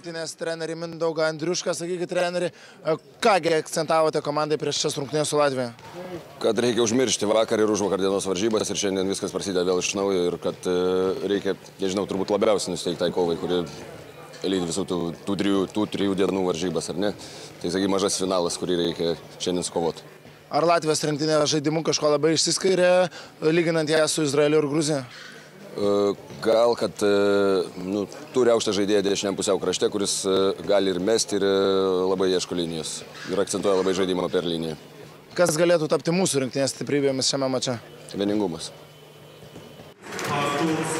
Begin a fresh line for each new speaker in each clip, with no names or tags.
rinktinės trenerį Mindaugą Andriušką. Sakykit, treneri, e, kągi akcentavote komandai prieš šias rungtynės su Latvija?
kad reikia užmiršti vakar ir už vakar dienos varžybas ir šiandien viskas prasideda vėl iš naujo ir kad e, reikia, nežinau, turbūt labiausiai nusteiktai kovai, kuri lydi visų tų, tų, trijų, tų trijų dienų varžybas, ar ne? Tai, sakykim, mažas finalas, kurį reikia šiandien skovoti.
Ar Latvijos rinktinė žaidimu kažko labai išsiskiria, lyginant ją su Izraeliu ir Gruzija?
E, Gal, kad e, nu, turi aukštą žaidėją dešiniam pusiau krašte, kuris e, gali ir mesti, ir labai ieško linijos. Ir akcentuoja labai žaidimą per liniją.
Kas galėtų tapti mūsų rinktinės stiprybėmis šiame mače?
Vieningumas.
Artūras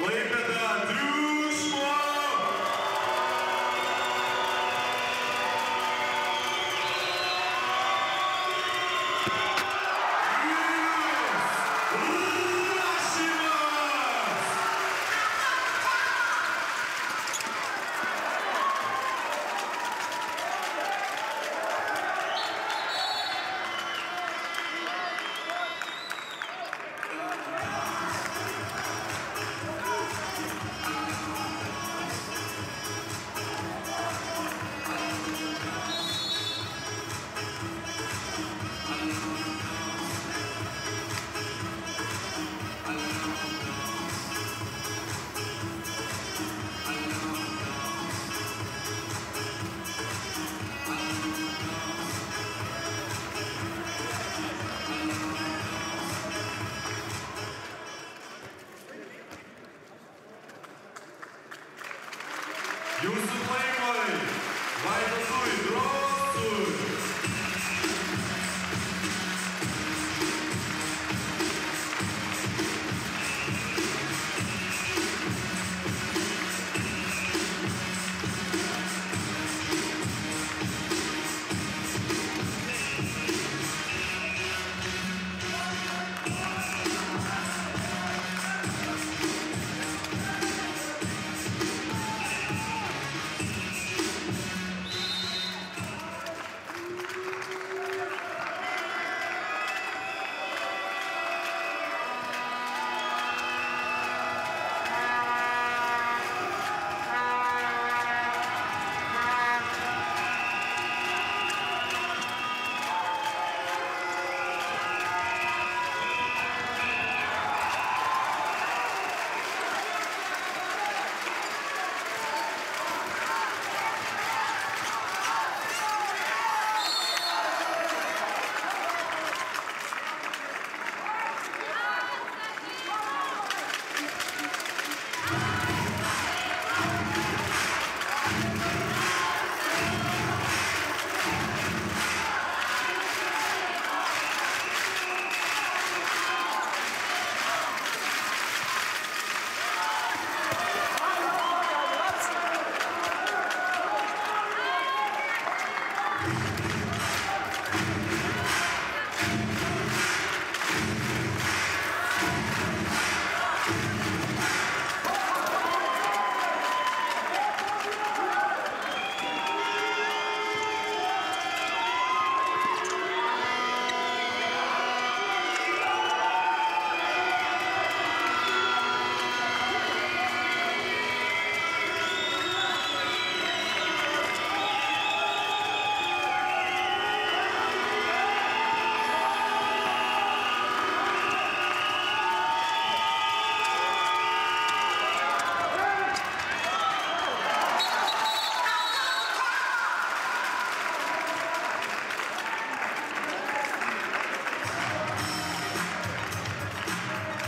Lembra da Drew?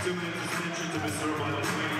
Two-minute to
be served by 21,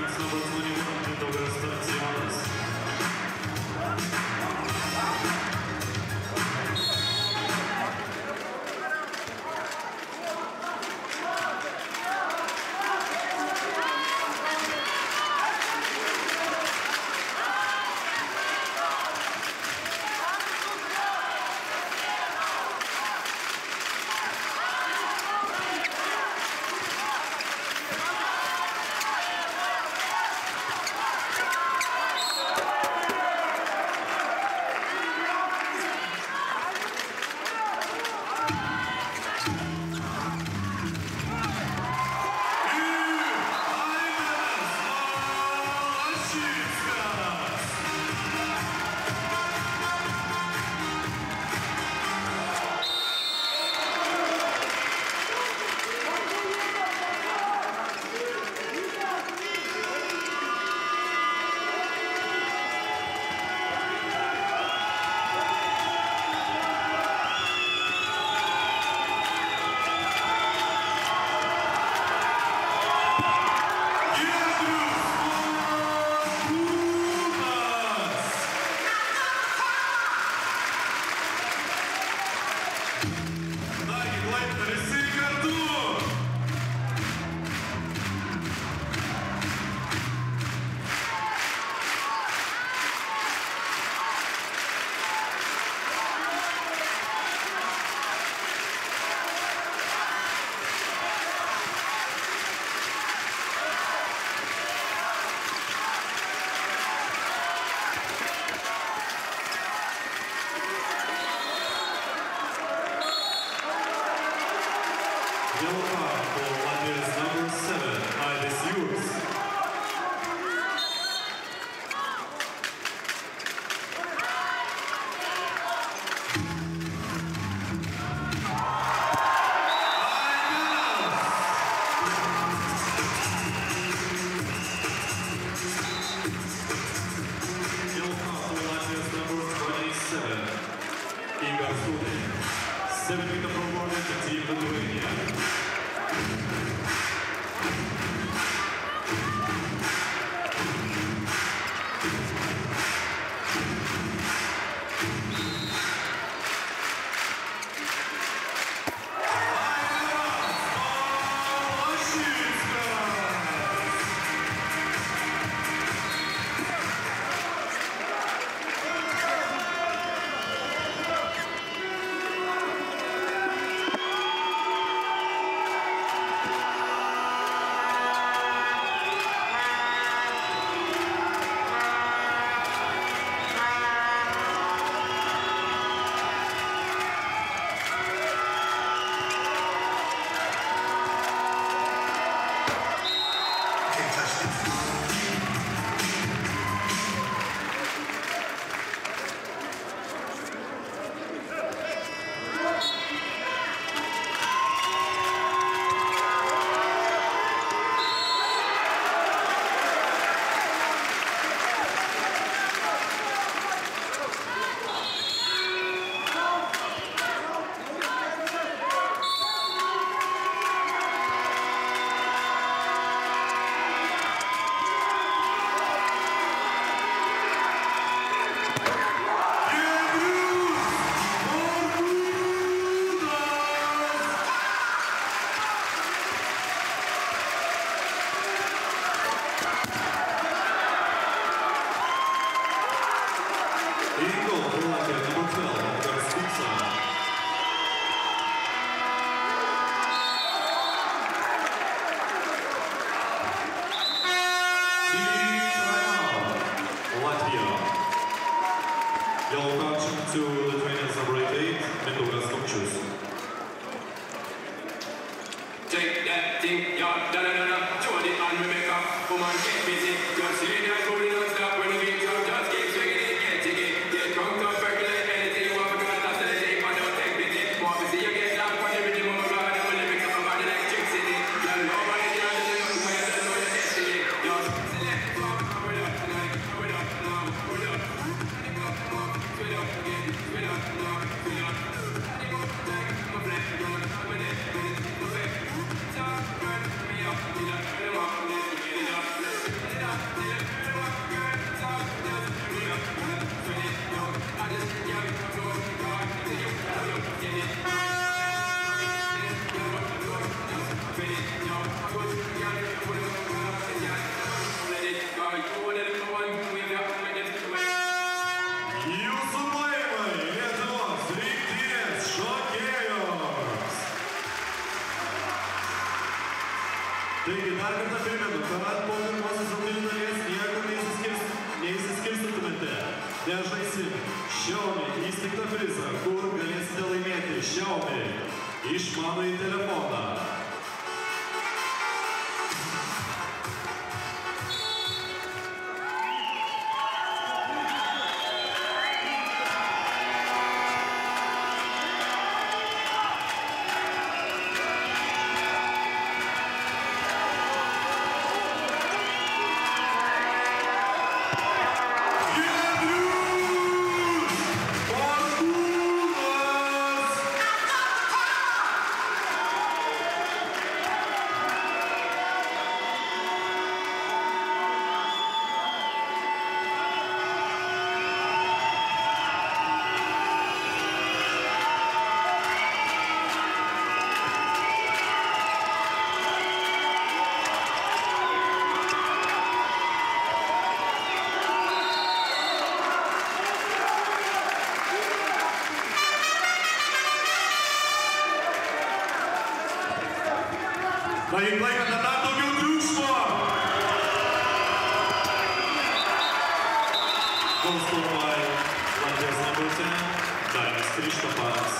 Kristopas.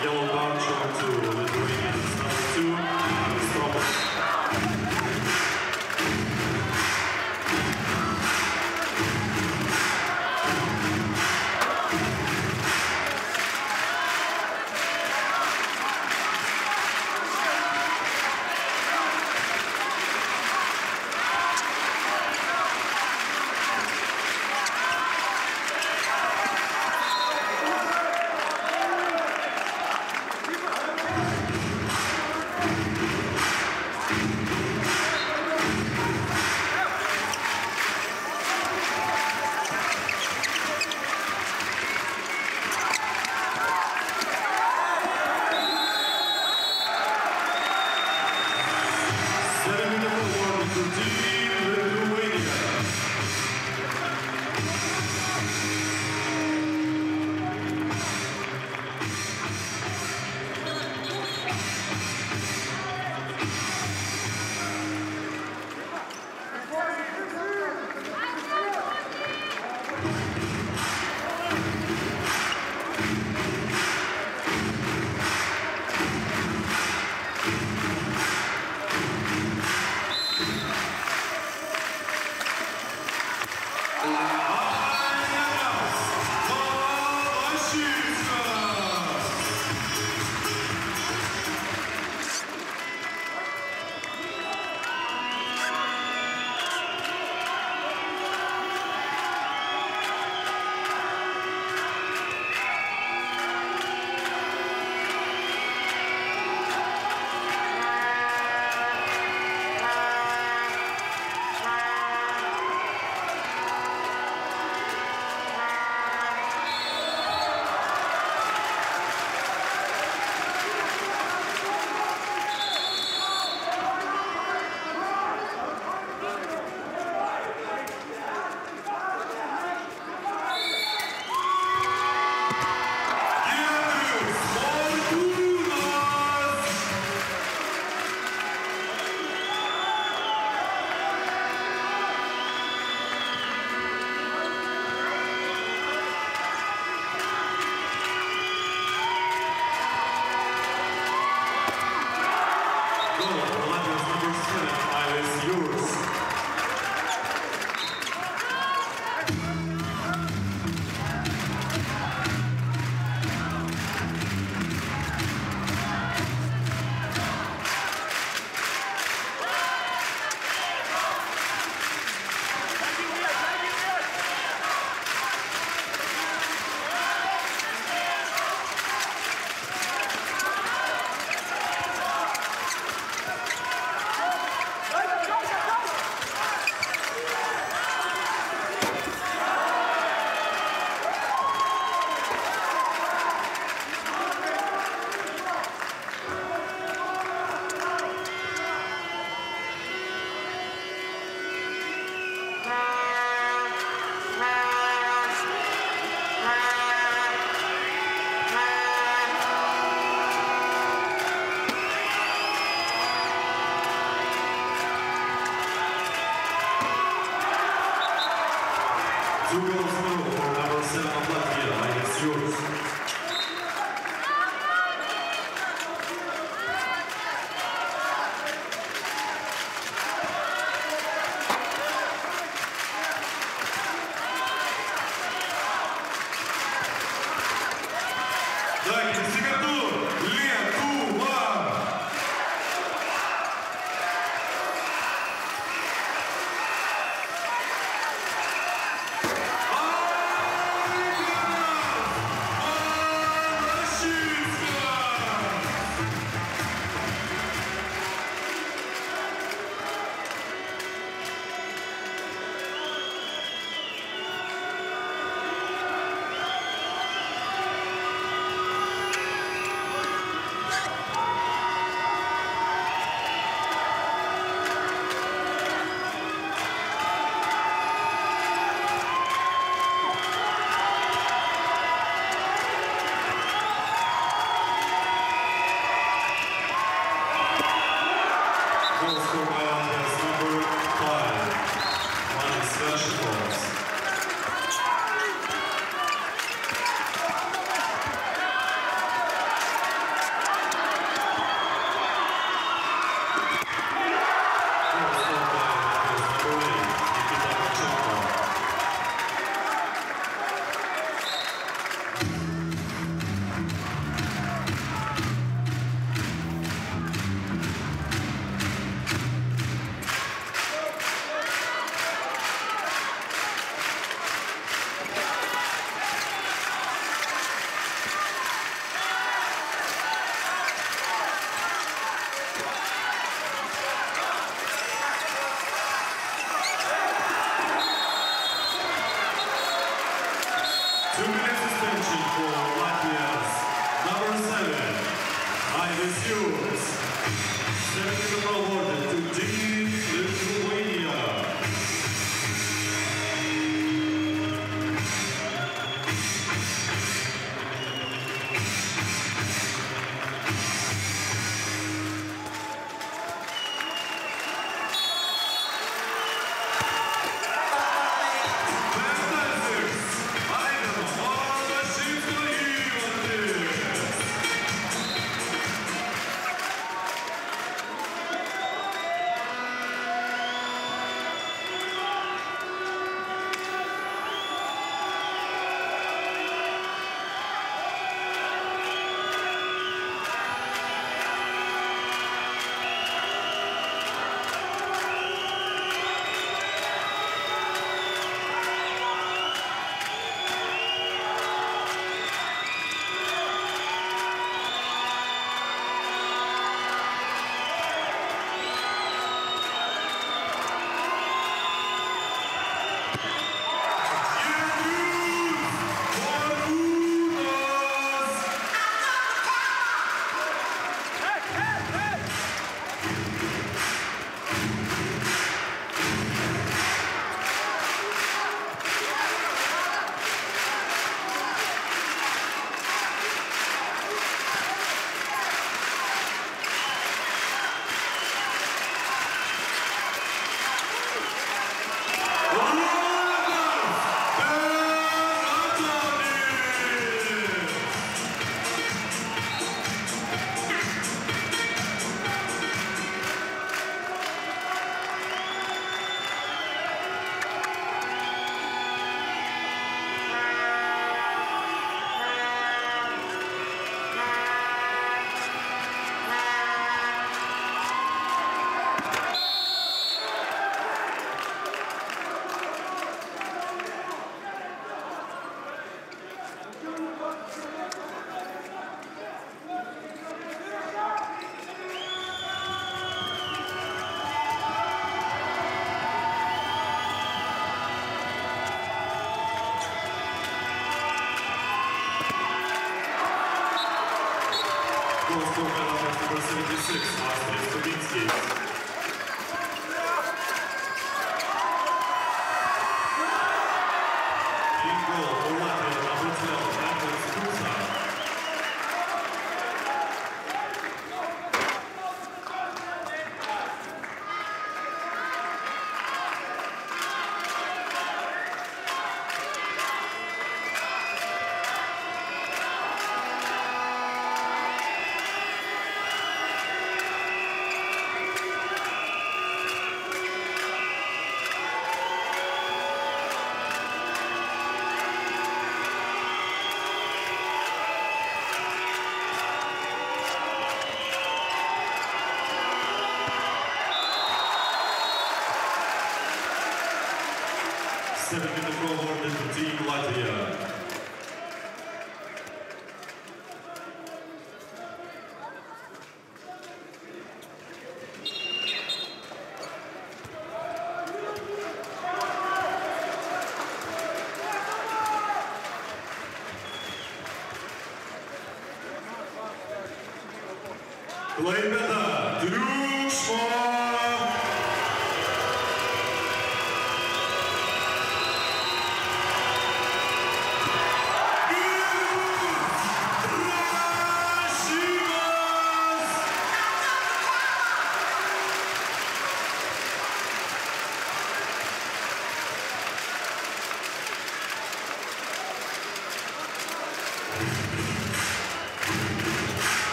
Yellow bar chart two, two. Laban.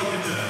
Alcantara.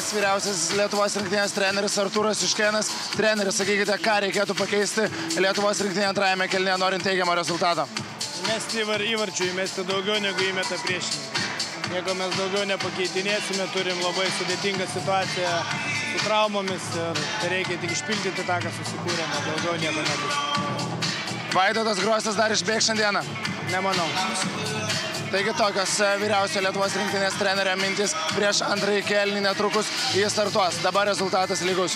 Šalia manęs vyriausias Lietuvos rinktinės treneris Artūras Iškenas. Treneris, sakykite, ką reikėtų pakeisti Lietuvos rinktinėje antrajame kelnėje, norint teigiamo rezultato.
Mesti įvar, įvarčių, įmesti daugiau negu įmeta priešininkai. Jeigu mes daugiau nepakeitinėsime, turim labai sudėtingą situaciją su traumomis ir reikia tik išpildyti tą, ką susikūrėme, daugiau nieko nebus.
Vaidotas Grosas dar išbėgs šiandieną.
Nemanau.
Taigi tokios e, vyriausio Lietuvos rinktinės trenerio mintis prieš antrąjį kelnį netrukus jis startuos. Dabar rezultatas lygus.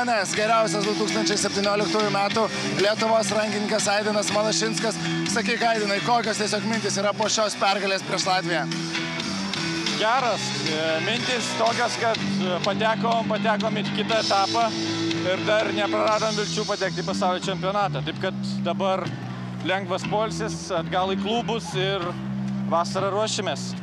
Manęs geriausias 2017 metų Lietuvos rankininkas Aidinas Malašinskas. Sakyk, Aidinai, kokios tiesiog mintis yra po šios pergalės prieš Latviją?
geras. E, Mintis tokios, kad e, patekom, patekom į kitą etapą ir dar nepraradom vilčių patekti į pasaulio čempionatą. Taip kad dabar lengvas polsis, atgal į klubus ir vasarą ruošimės.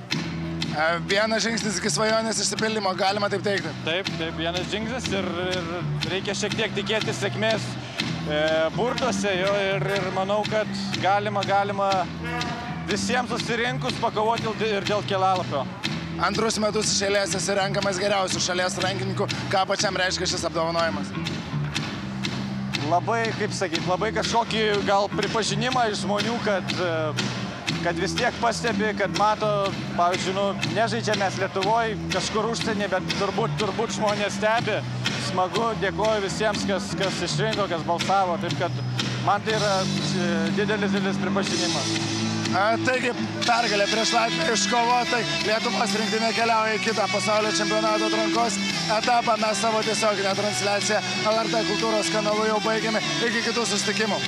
E, Vienas žingsnis iki svajonės išsipildymo, galima taip teikti.
Taip, taip, vienas žingsnis ir, ir reikia šiek tiek tikėti sėkmės e, burtuose jo ir, ir manau, kad galima, galima visiems susirinkus pakovoti ir dėl kelalapio.
Antrus metus eilės esi renkamas geriausių šalies rankininkų. Ką pačiam reiškia šis apdovanojimas?
labai, kaip sakyti, labai kažkokį gal pripažinimą iš žmonių, kad, e, kad vis tiek pastebi, kad mato, pavyzdžiui, nu, nežaidžiame mes Lietuvoje, kažkur užsienį, bet turbūt, turbūt žmonės stebi. Smagu, dėkoju visiems, kas, kas išrinko, kas balsavo. Taip kad man tai yra e, didelis, didelis pripažinimas.
Taigi, pergalė prieš Latviją iškovotai. Lietuvos rinktinė keliauja į kitą pasaulio čempionato atrankos etapą. Mes savo tiesioginę transliaciją LRT kultūros kanalu jau baigėme. Iki kitų susitikimų.